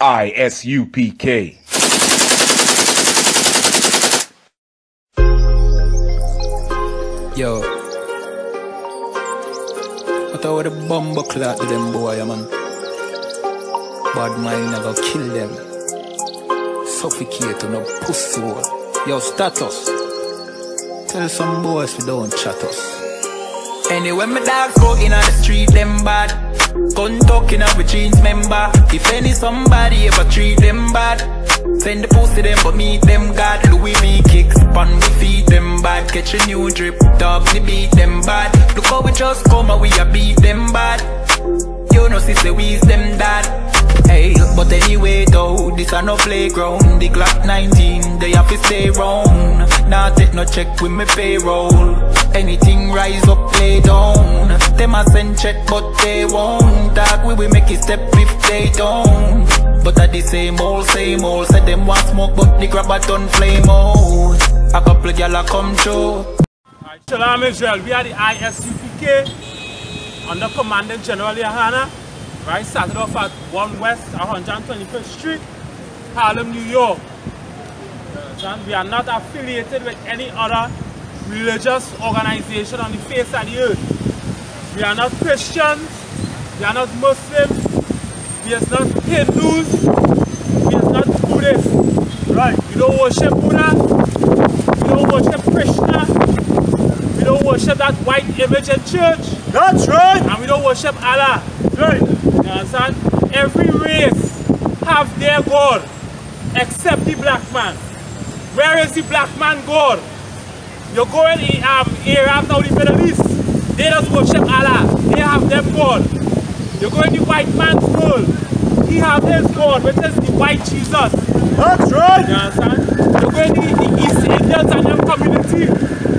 ISUPK. Yo. What about the bomber clock to them boy, man? Bad mind never kill them. Suffocate no pussy hole. Yo, status. Tell some boys we don't chat us. Anyway, my dogs go in on the street, them bad. Gun talking up with jeans member. If any somebody ever treat them bad, send the pussy them but meet them God. Louis V kicks on we feed them bad. Catch a new drip, dogs we beat them bad. Look how we just come and we a beat them bad. You know sister we them dad. Hey, but anyway though, this a no playground. The Glock 19, they have to stay round. Now take no check with me payroll. Anything rise up, play down. Them a send check, but they won't. Dog, we will make it step if they don't. But at the same old, same old. Said them want smoke, but the grab a done flame out. A couple gyal a come through. Alright, Shalom Israel, we are the ISUPK under Commandant General Yahanna. Right, started off at 1 West 125th Street, Harlem, New York. Understand? We are not affiliated with any other religious organization on the face of the earth. We are not Christians, we are not Muslims, we are not Hindus, we are not Buddhists. Right, we don't worship Buddha, we don't worship Krishna, we don't worship that white image in church. That's right. And we don't worship Allah. Right. You understand? Every race have their God except the black man. Where is the black man God? You go in um, Arab now, the Middle East, they just worship Allah. They have their God. You go in the white man's world, he have his God, which is the white Jesus. That's right. You understand? You go in the, East Indians and their community,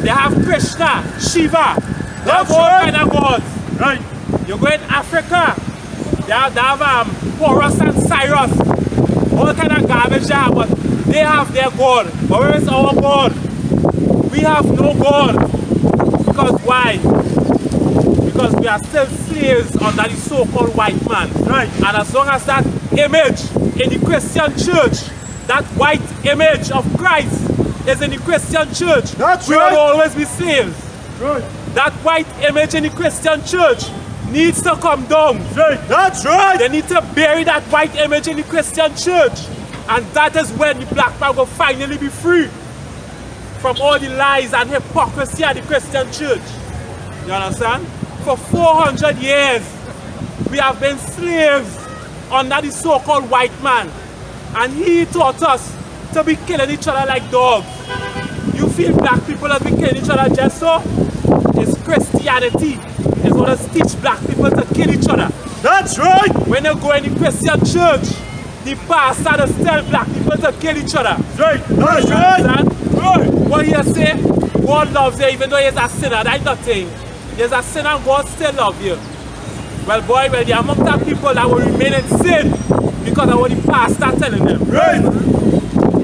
they have Krishna, Shiva, they have That's all right. kind of gods. Right. You go in Africa, they have, they have um, Horus and Osiris, all kind of garbage there, but they have their God. But where is our God? We have no God. Because why? Because we are still slaves under the so-called white man. Right. And as long as that image in the Christian church, that white image of Christ is in the Christian church, That's we right. will always be slaves. Right. That white image in the Christian church needs to come down. Right. That's right. They need to bury that white image in the Christian church. And that is when the black man will finally be free from all the lies and hypocrisy of the Christian church. You understand? For 400 years, we have been slaves under the so-called white man. And he taught us to be killing each other like dogs. You feel black people have been killing each other just so? It's Christianity. It's what us teach black people to kill each other. That's right. When you go in the Christian church, the pastor tell black people to kill each other. Right. That's right. Right. What you say? God loves you even though he's a sinner. That's nothing. He's a sinner and God still loves you. Well, boy, well, the amount of people that will remain in sin because of what the pastor telling them. Right.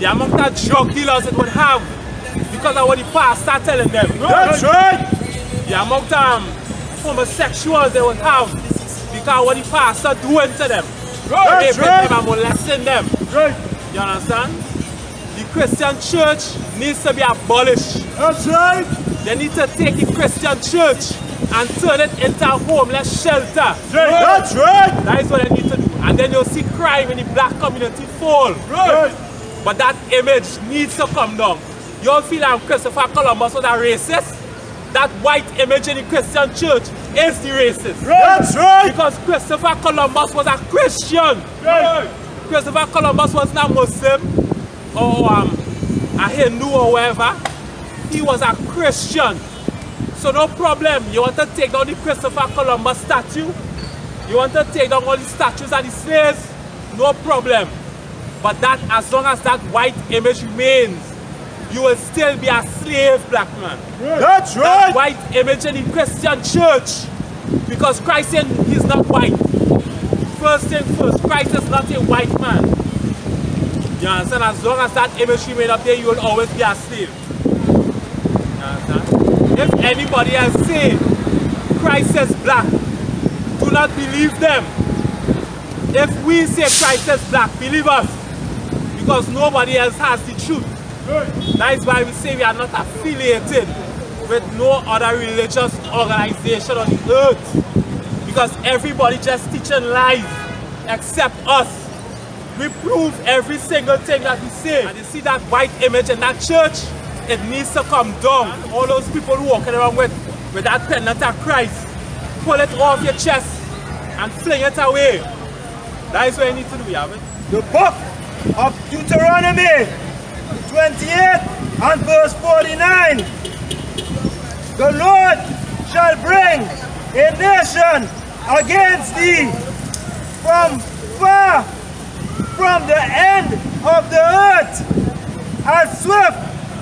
The amount of drug dealers it would have because of what the pastor telling them. That's right. The amount of um, homosexuals they would have because what the pastor doing to them. That's Raping right. them and molesting them. Right. You understand? The Christian church needs to be abolished. That's right. They need to take the Christian church and turn it into a homeless shelter. Right. That's right. That is what they need to do. And then you'll see crime in the black community fall. Right. But that image needs to come down. You don't feel like Christopher Columbus was a racist? That white image in the Christian church is the racist. That's right. Because Christopher Columbus was a Christian. Right. Christopher Columbus was not Muslim or um, a Hindu or whatever. He was a Christian. So no problem. You want to take down the Christopher Columbus statue? You want to take down all the statues of the slaves? No problem. But that, as long as that white image remains, you will still be a slave, black man That's that right. white image in the Christian church because Christ he's not white. First thing first, Christ is not a white man. You understand? As long as that image remain up there, you will always be a slave. You understand? If anybody else say Christ is black, do not believe them. If we say Christ is black, believe us. Because nobody else has the truth. That is why we say we are not affiliated with no other religious organization on the earth. Because everybody just teaching lies except us. We prove every single thing that we say. And you see that white image in that church, it needs to come down. All those people who walking around with, with that pendant of Christ, pull it off your chest and fling it away. That is what you need to do, you have it? The book of Deuteronomy 28 and verse 49. The Lord shall bring a nation against thee from far from the end of the earth as swift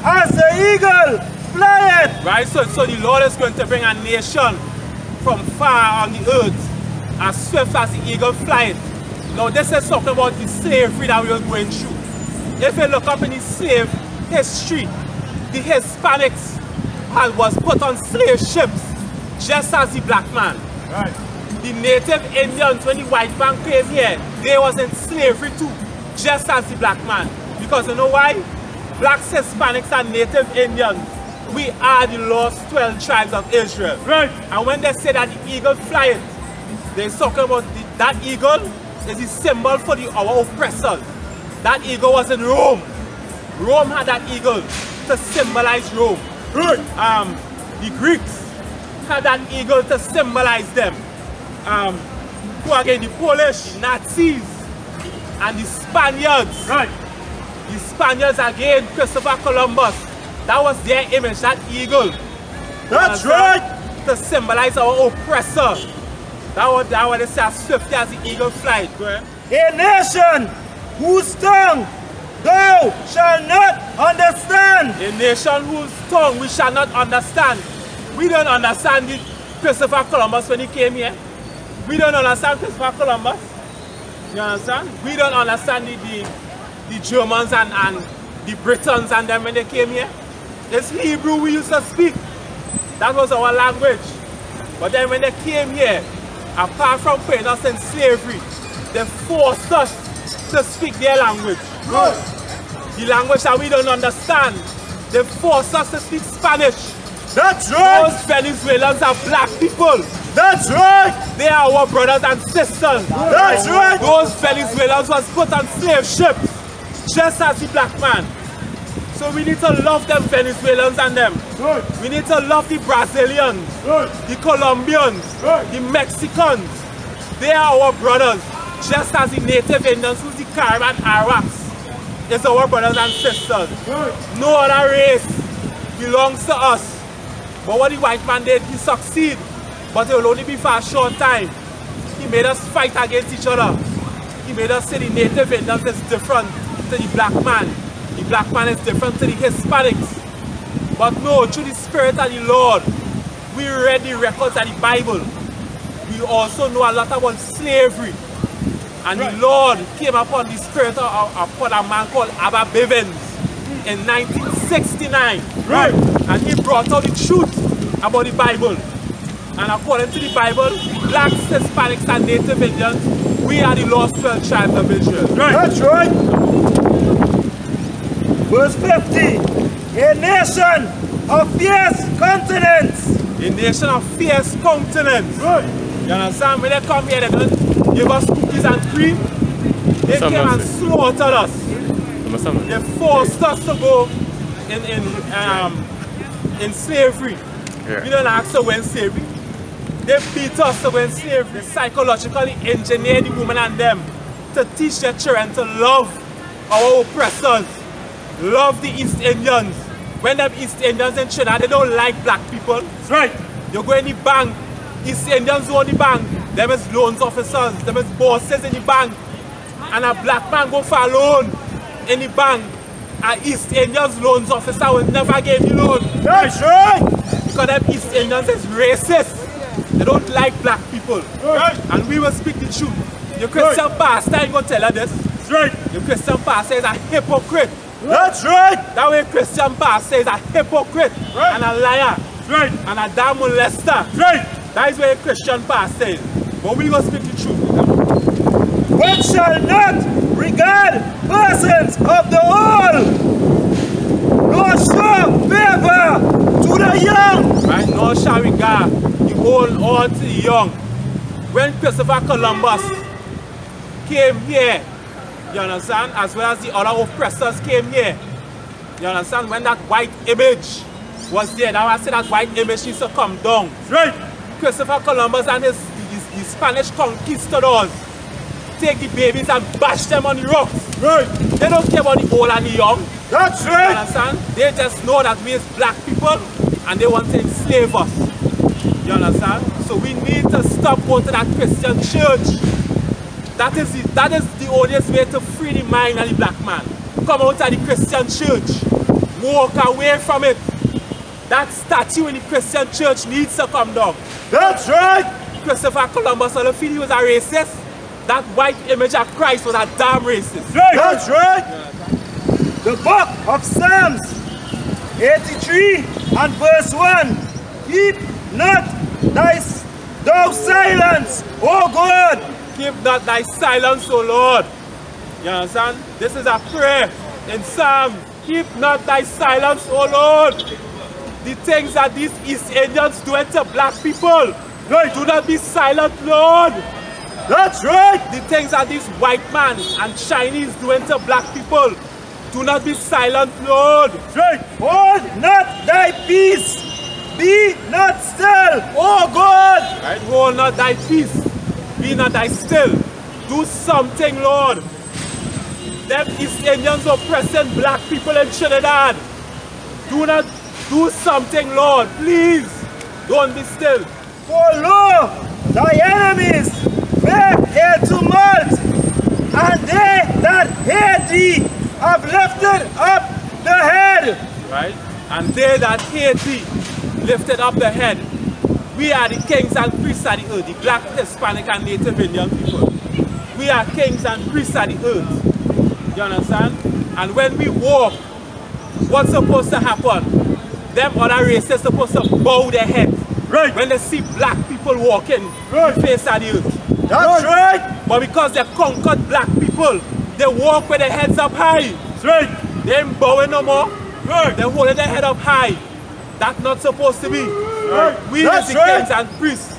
as the eagle flieth. Right, so, so the Lord is going to bring a nation from far on the earth as swift as the eagle flieth. Now this is talking about the slavery that we are going through. If you look up in the slave history, the Hispanics had, was put on slave ships just as the black man. Right. The native Indians, when the white man came here, they was in slavery too, just as the black man. Because you know why? Blacks, Hispanics, and native Indians, we are the lost 12 tribes of Israel. Right. And when they say that the eagle flying, they're talking about the, that eagle is the symbol for the our oppressors. That eagle was in Rome. Rome had that eagle to symbolize Rome. Right. Um, the Greeks had that eagle to symbolize them. Um, who again? The Polish, Nazis, and the Spaniards. Right. The Spaniards again, Christopher Columbus. That was their image, that eagle. That's right. To symbolize our oppressor. That was that was they say as swift as the eagle flight. Go. A nation whose tongue thou shall not understand. A nation whose tongue we shall not understand. We don't understand the Christopher Columbus when he came here. We don't understand Christopher Columbus. You understand? We don't understand the, the, the Germans and, and the Britons and them when they came here. It's Hebrew we used to speak. That was our language. But then when they came here, apart from putting us in slavery, they forced us to speak their language. The language that we don't understand. They forced us to speak Spanish. That's right. Those Venezuelans are black people. That's right. They are our brothers and sisters. That's right. Those Venezuelans was put on slave ships, just as the black man. So we need to love them Venezuelans and them. Right. We need to love the Brazilians, Right. the Colombians, Right. the Mexicans. They are our brothers, just as the native Indians, who's the Caribbean Arawaks, is our brothers and sisters. No other race belongs to us. But what the white man did, he succeed. But it will only be for a short time. He made us fight against each other. He made us say the native Indians is different to the black man. The black man is different to the Hispanics. But no, through the Spirit of the Lord, we read the records of the Bible. We also know a lot about slavery. And the Lord came upon the spirit of, of- upon a man called Abba Bivens in 1969. Right. And he brought out the truth about the Bible. And according to the Bible, blacks, Hispanics, and Native Indians, we are the lost 12 tribes of Israel. Right. That's right. Verse 50. A nation of fierce continents. A nation of fierce continents. Right. You understand? When they come here, they don't give us cookies and cream. They Some came and must slaughtered us. Understand? They forced us to go in in um in slavery. Yeah. We don't ask to win slavery. They beat us to win slavery. They psychologically engineer the women and them to teach their children to love our oppressors. Love the East Indians. When them East Indians in Trinidad, they don't like black people. That's right. You go in the bank, East Indians own the bank, them is loans officers, them is bosses in the bank. And a black man go for a loan in the bank. A East Indians loans officer will never give the loan. That's right. Because them East Indians is racist. They don't like black people. Right. And we will speak the truth. Your Christian pastor ain't gonna tell her this. That's right. Your Christian pastor is a hypocrite. That's right. That way Christian pastor is a hypocrite Right. and a liar That's right. and a damn molester. That's right. That is where Christian pastor is. But we gonna speak the truth. which shall not regard persons of the old, nor show favor to the young. Right? Nor shall regard old or the young. When Christopher Columbus came here, you understand, as well as the other oppressors came here, you understand, when that white image was there, now I say that white image needs to come down. Right. Christopher Columbus and his, his, his Spanish conquistadors take the babies and bash them on the rocks. Right. They don't care about the old and the young. That's right. You understand? They just know that we is black people and they want to enslave us. You understand? So we need to stop going to that Christian church. That is the, that is the only way to free the mind of the black man. Come out of the Christian church. Walk away from it. That statue in the Christian church needs to come down. That's right. Christopher Columbus all feel he was a racist. That white image of Christ was a damn racist. That's right. The book of Psalms 83 and verse 1. Keep not thy thou silence, O God. Keep not thy silence, O Lord. You understand? This is a prayer in Psalm. Keep not thy silence, O Lord. The things that these East Indians do to black people. Right. Do not be silent, Lord. That's right. The things that these white man and Chinese do to black people. Do not be silent, Lord. Right. Hold not thy peace. Be not still, O God. Right? Hold not thy peace. Be not thy still. Do something, Lord. Them East Indians oppressing black people in Trinidad. Do not do something, Lord. Please. Don't be still. For lo, thy enemies make a tumult, and they that hate thee have lifted up the head. Right? And they that hate thee lifted up the head. We are the kings and priests of the earth, the black, Hispanic, and Native Indian people. We are kings and priests of the earth. You understand? And when we walk, what's supposed to happen? Them other races supposed to bow their head Right. when they see black people walking Right. the face of the earth. That's right. But because they conquered black people, they walk with their heads up high. That's right. They ain't bowing no more. Right. They're holding their head up high. That's not supposed to be. Right. We That's the right. kings and priests,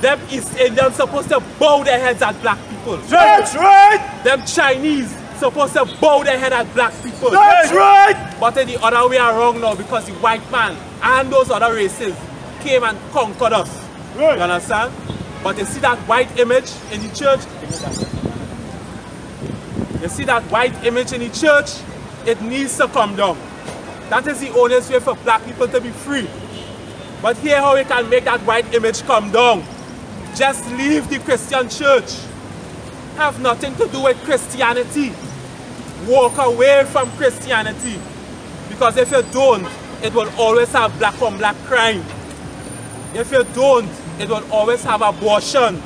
them East Indians eh, supposed to bow their heads at black people. That's right. Them Chinese supposed to bow their head at black people. That's right. But in the other way around now because the white man and those other races came and conquered us. Right. You understand? But you see that white image in the church? You see that white image in the church? It needs to come down. That is the only way for black people to be free. But here how we can make that white image come down. Just leave the Christian church. Have nothing to do with Christianity. Walk away from Christianity. Because if you don't, it will always have black on black crime. If you don't, it will always have abortion.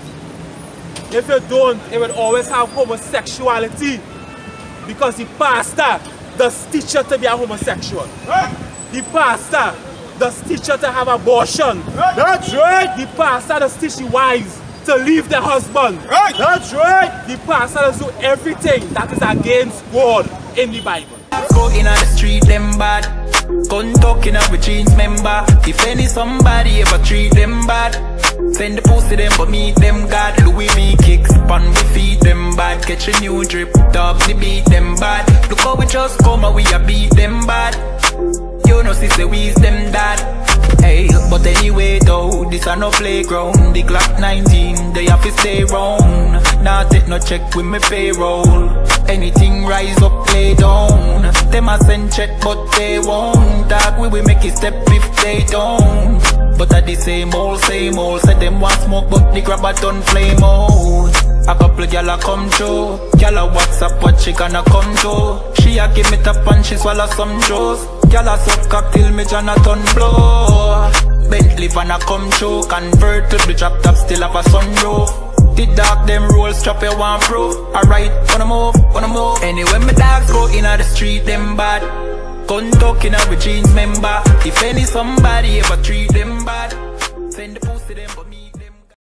If you don't, it will always have homosexuality. Because the pastor does teach you to be a homosexual. Right. The pastor does teach you to have abortion. That's right. The pastor does teach the wives to leave their husband. Right. That's right. The pastor does do everything that is against God in the Bible. Go in on the street, them bad. Gun talking up with jeans member. If any somebody ever treat them bad, send the to them, but meet them God. Louis V kicks, pan we feed them bad. Catch a new drip, dogs we beat them bad. Look how we just come and we a beat them bad. You know, sister, we is them dad. Hey, but anyway though, this a no playground. The Glock 19, they have to stay round. Now take no check with me payroll. Anything rise up, play down. Them a send check, but they won't. Dog, we will make it step if they don't. But at the same old, same old. Said them want smoke, but the grab a done flame out. A couple gyal a come through. Gyal a WhatsApp what she gonna come to. She a give me top and she swallow some juice. Gyal a suck cock till me Jonathan blow. Bentley van a come through. Convert to the drop top, still have a sunroof. The dog them roll chop you one proof. Alright, wanna move, wanna move. Anyway, my dogs go in the street, them bad. Gun talking up with jeans member. If any somebody ever treat them bad,